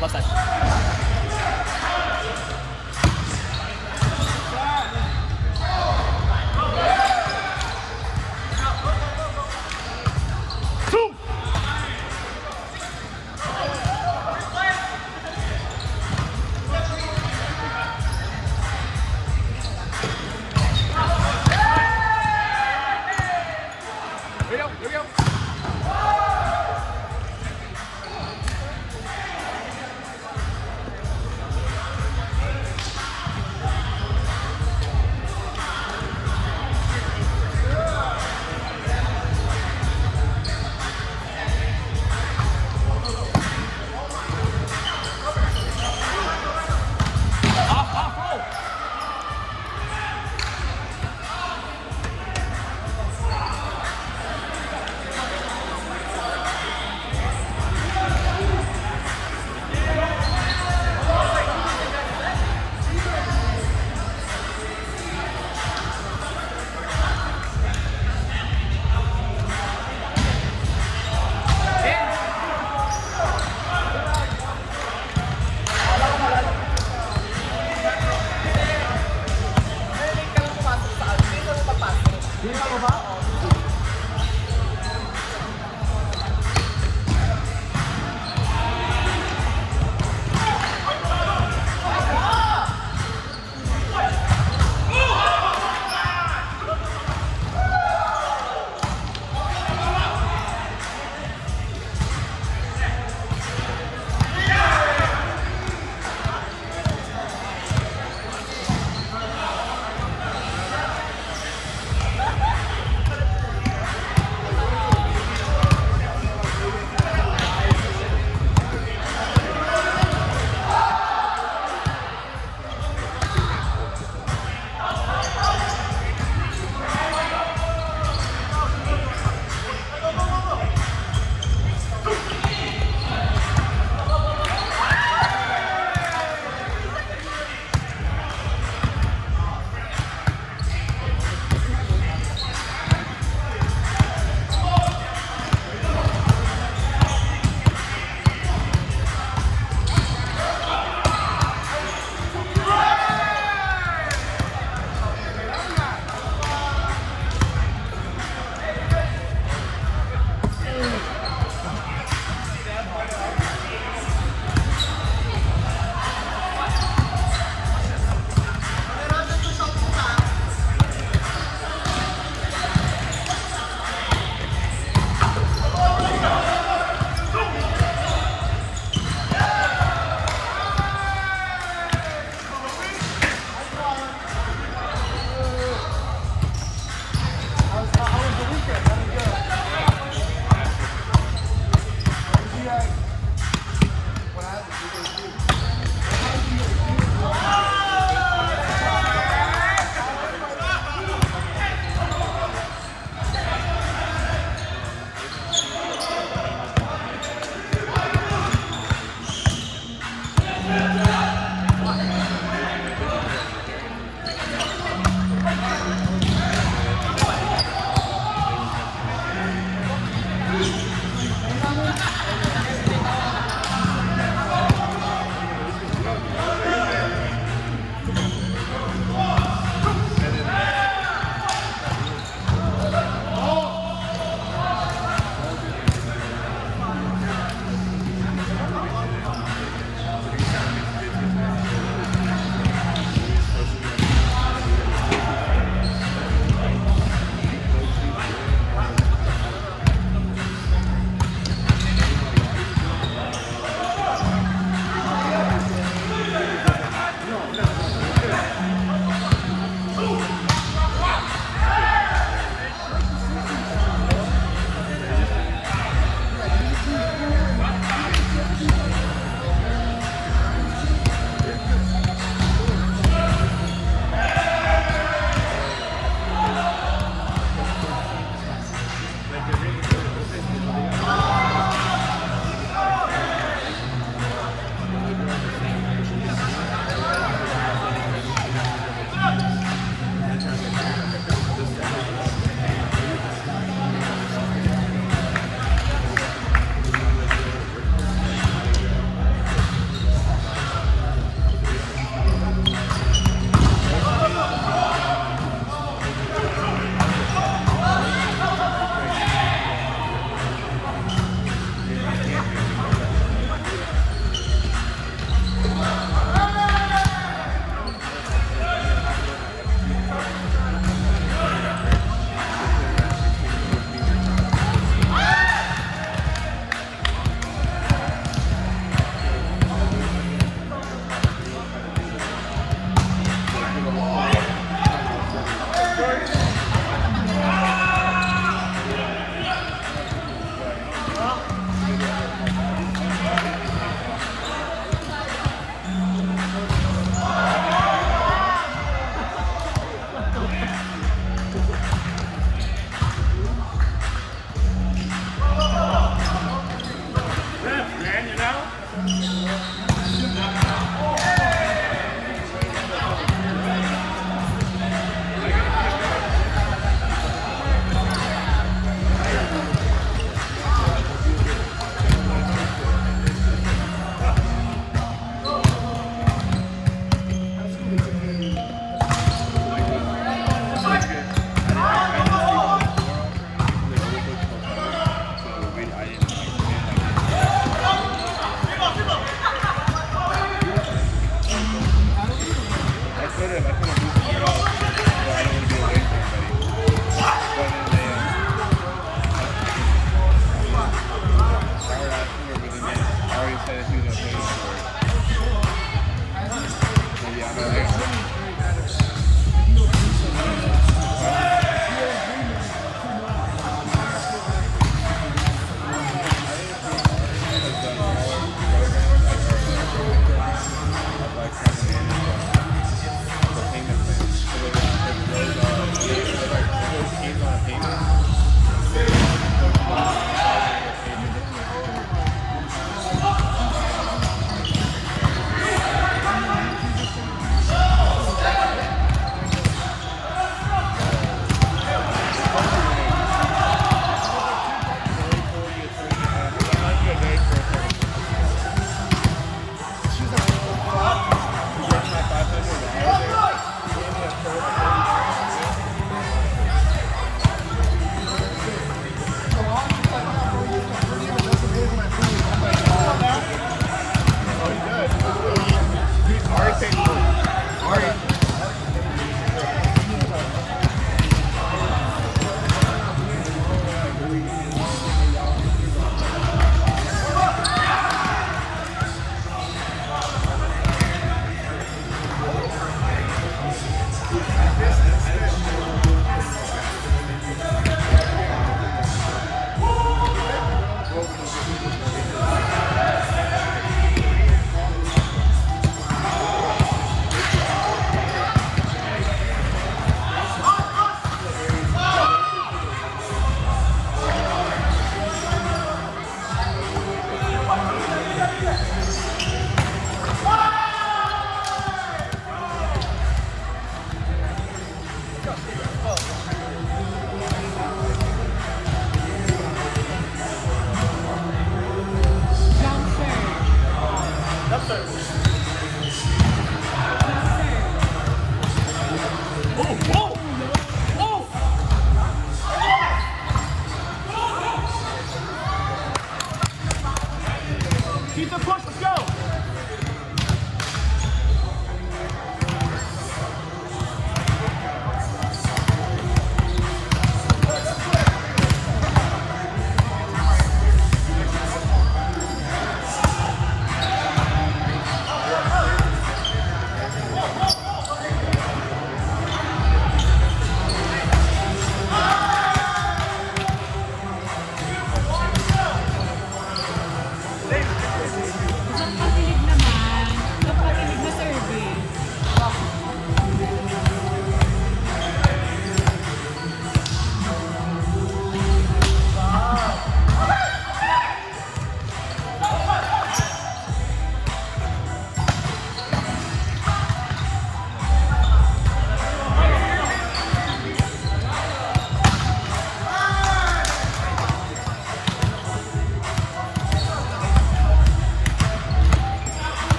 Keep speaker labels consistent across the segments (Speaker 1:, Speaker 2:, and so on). Speaker 1: バフ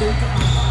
Speaker 1: Música